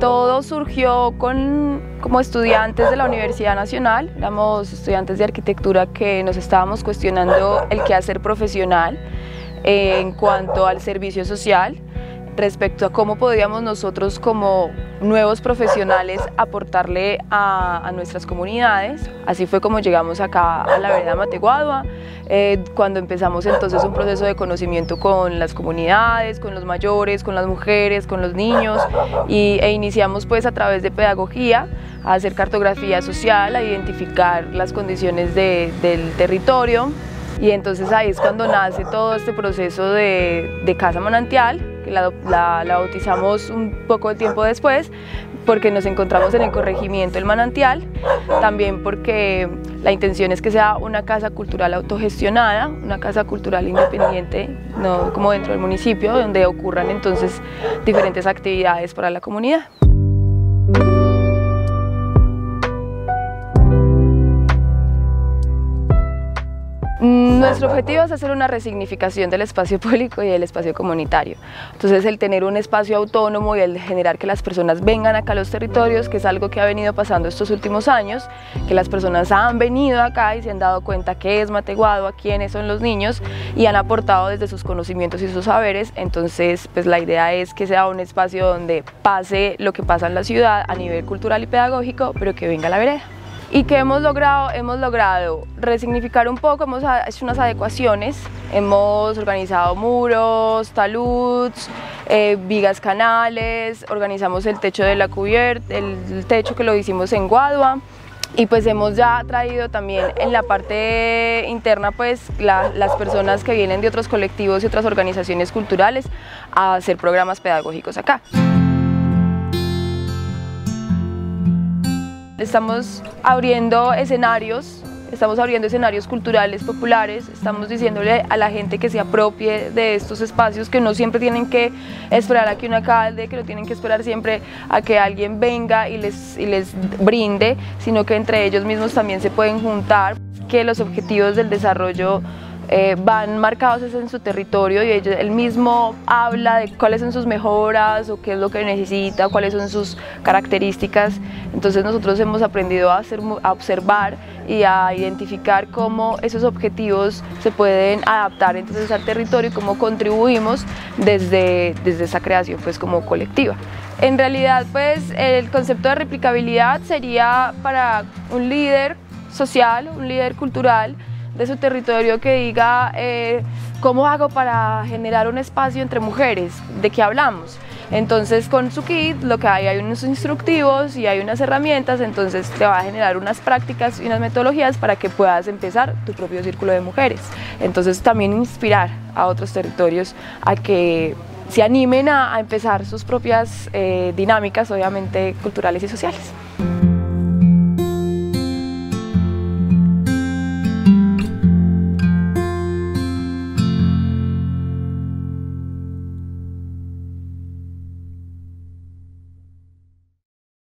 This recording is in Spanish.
todo surgió con, como estudiantes de la Universidad Nacional, éramos estudiantes de arquitectura que nos estábamos cuestionando el quehacer profesional eh, en cuanto al servicio social respecto a cómo podíamos nosotros como nuevos profesionales aportarle a, nuestras comunidades. Así fue como llegamos acá a la vereda Mateguadua, eh, cuando empezamos entonces un proceso de conocimiento con las comunidades, con los mayores, con las mujeres, con los niños y, e iniciamos pues a través de pedagogía a hacer cartografía social, a identificar las condiciones del territorio y entonces ahí es cuando nace todo este proceso de, de Casa Manantial, que la, bautizamos un poco de tiempo después, porque nos encontramos en el corregimiento El Manantial, también porque la intención es que sea una casa cultural autogestionada, una casa cultural independiente, no como dentro del municipio, donde ocurran entonces diferentes actividades para la comunidad. Nuestro objetivo es hacer una resignificación del espacio público y del espacio comunitario. Entonces el tener un espacio autónomo y el generar que las personas vengan acá a los territorios, que es algo que ha venido pasando estos últimos años, que las personas han venido acá y se han dado cuenta qué es Mateguado, a quiénes son los niños y han aportado desde sus conocimientos y sus saberes. Entonces pues la idea es que sea un espacio donde pase lo que pasa en la ciudad a nivel cultural y pedagógico, pero que venga la vereda. ¿Y qué hemos logrado? Hemos logrado resignificar un poco, hemos hecho unas adecuaciones, hemos organizado muros, taluds, eh, vigas canales, organizamos el techo de la cubierta, el techo que lo hicimos en Guadua, y pues hemos ya traído también en la parte interna pues las personas que vienen de otros colectivos y otras organizaciones culturales a hacer programas pedagógicos acá. Estamos abriendo escenarios, estamos abriendo escenarios culturales populares, estamos diciéndole a la gente que se apropie de estos espacios, que no siempre tienen que esperar a que un alcalde, que no tienen que esperar siempre a que alguien venga y les, y les brinde, sino que entre ellos mismos también se pueden juntar, que los objetivos del desarrollo eh, van marcados en su territorio y ellos, él mismo habla de cuáles son sus mejoras o qué es lo que necesita, cuáles son sus características. Entonces nosotros hemos aprendido a, hacer, a observar y a identificar cómo esos objetivos se pueden adaptar entonces al territorio y cómo contribuimos desde, desde esa creación pues como colectiva. En realidad pues el concepto de replicabilidad sería para un líder social, un líder cultural, de su territorio que diga eh, cómo hago para generar un espacio entre mujeres, de qué hablamos. Entonces con su kit lo que hay hay unos instructivos y hay unas herramientas, entonces te va a generar unas prácticas y unas metodologías para que puedas empezar tu propio círculo de mujeres. Entonces también inspirar a otros territorios a que se animen a, empezar sus propias eh, dinámicas, obviamente culturales y sociales.